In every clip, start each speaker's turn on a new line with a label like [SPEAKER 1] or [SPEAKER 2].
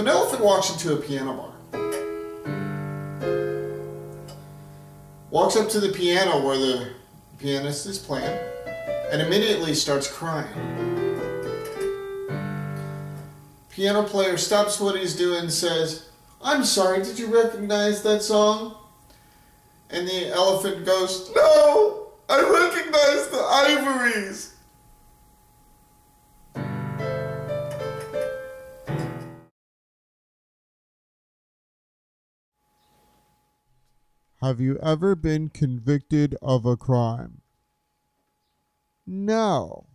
[SPEAKER 1] An elephant walks into a piano bar. Walks up to the piano where the pianist is playing and immediately starts crying. Piano player stops what he's doing and says, I'm sorry, did you recognize that song? And the elephant goes, No, I recognize the ivories.
[SPEAKER 2] Have you ever been convicted of a crime? No.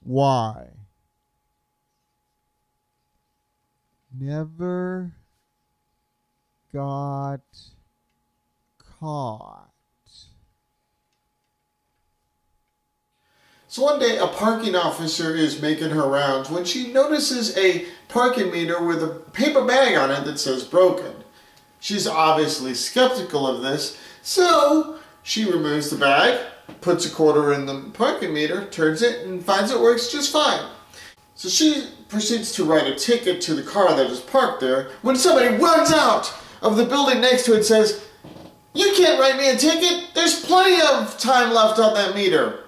[SPEAKER 2] Why? Never got caught.
[SPEAKER 1] So one day, a parking officer is making her rounds when she notices a parking meter with a paper bag on it that says broken. She's obviously skeptical of this, so she removes the bag, puts a quarter in the parking meter, turns it, and finds it works just fine. So she proceeds to write a ticket to the car that is parked there when somebody runs out of the building next to it and says, You can't write me a ticket. There's plenty of time left on that meter.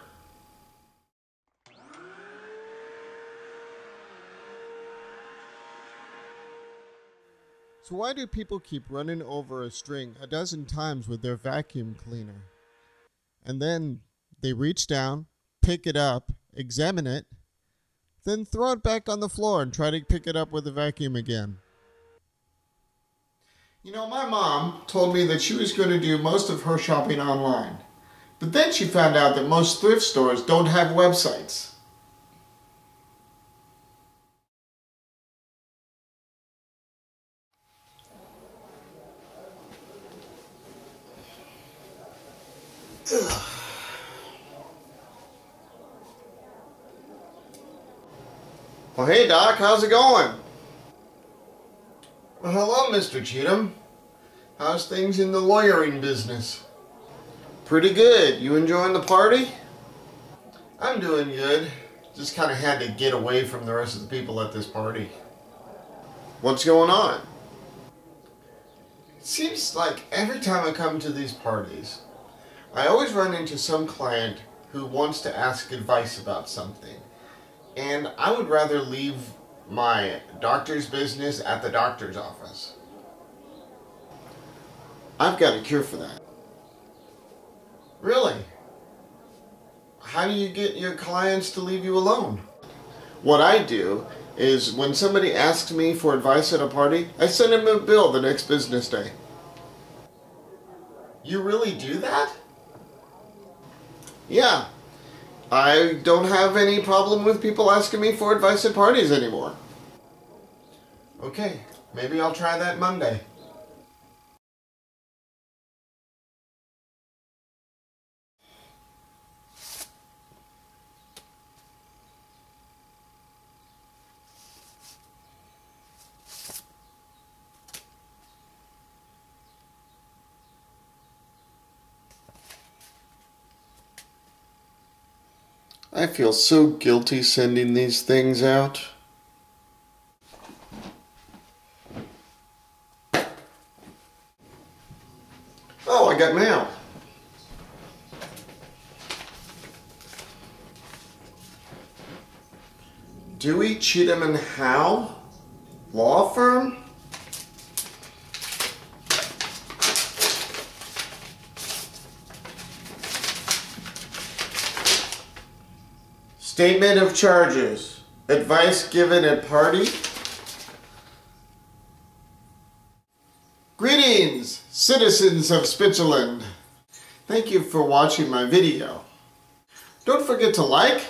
[SPEAKER 2] So why do people keep running over a string a dozen times with their vacuum cleaner? And then they reach down, pick it up, examine it, then throw it back on the floor and try to pick it up with a vacuum again.
[SPEAKER 1] You know, my mom told me that she was going to do most of her shopping online. But then she found out that most thrift stores don't have websites. Well, hey, Doc, how's it going? Well, hello, Mr. Cheatham. How's things in the lawyering business? Pretty good. You enjoying the party? I'm doing good. Just kind of had to get away from the rest of the people at this party. What's going on? It seems like every time I come to these parties, I always run into some client who wants to ask advice about something. And I would rather leave my doctor's business at the doctor's office. I've got a cure for that. Really? How do you get your clients to leave you alone? What I do is when somebody asks me for advice at a party, I send them a bill the next business day. You really do that? Yeah. I don't have any problem with people asking me for advice at parties anymore. Okay, maybe I'll try that Monday. I feel so guilty sending these things out. Oh, I got mail. Dewey, Cheatham and Howe? Law firm? Statement of charges. Advice given at party. Greetings, citizens of Spitzerland. Thank you for watching my video. Don't forget to like,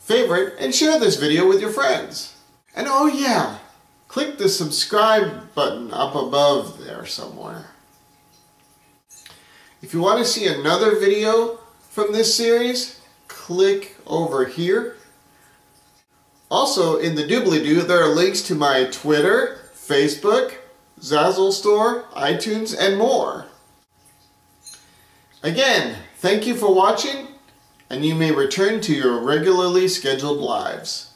[SPEAKER 1] favorite, and share this video with your friends. And oh yeah, click the subscribe button up above there somewhere. If you want to see another video from this series, click over here. Also, in the doobly-doo, there are links to my Twitter, Facebook, Zazzle store, iTunes, and more. Again, thank you for watching, and you may return to your regularly scheduled lives.